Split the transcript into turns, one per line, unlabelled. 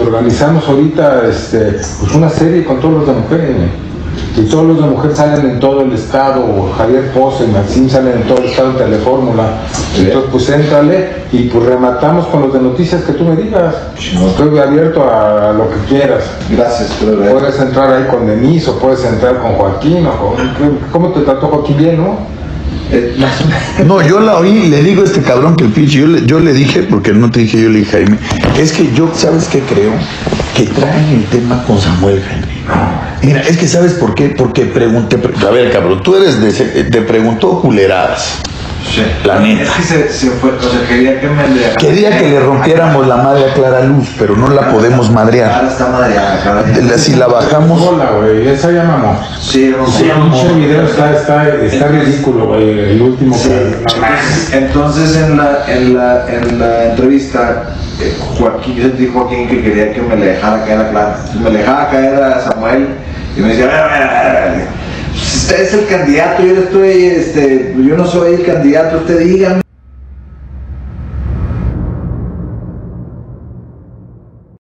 Organizamos ahorita este, pues una serie con todos los de mujeres. Y todos los de mujer salen en todo el estado, Javier Pose, Maxim salen en todo el estado en Telefórmula. Entonces, pues éntrale y pues rematamos con los de noticias que tú me digas. Estoy abierto a lo que quieras.
Gracias, brother.
Puedes entrar ahí con Denise o puedes entrar con Joaquín o con... ¿Cómo te trató Joaquín bien, no?
No, yo la oí, le digo a este cabrón que el pinche, yo le, dije, porque no te dije, yo le dije Jaime, es que yo, ¿sabes qué creo? Que traen el tema con Samuel Jaime. Mira, es que ¿sabes por qué? Porque pregunté, a ver cabrón, tú eres de, te preguntó culeradas.
Sí.
La neta.
Es que se, se fue, o sea, quería que me le...
Quería que le rompiéramos la madre a Clara Luz, pero no la podemos madrear.
Ahora está madreada, Clara.
La- Si la bajamos,
Hola, güey, esa ya mamó.
Sí, no
Sí,
sé.
el pinche video está, está, está ridículo, güey, el último
Sí.
que...
Entonces, en la, en la, en la entrevista, eh, Joaquín, yo sentí Joaquín que quería que me le dejara caer a Clara. Me le dejaba caer a Samuel y me decía, "A ver, a ver, a ver, a ver, usted es el candidato, yo le estoy, este, yo no soy el candidato, usted dígame.